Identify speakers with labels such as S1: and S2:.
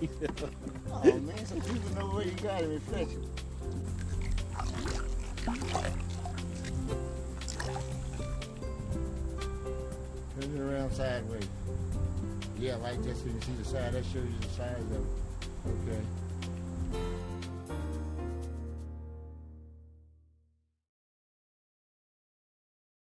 S1: Oh, man, some people know where you got it and. Turn it around sideways. Yeah, like this so you can see the side. That shows you the size of it. Okay.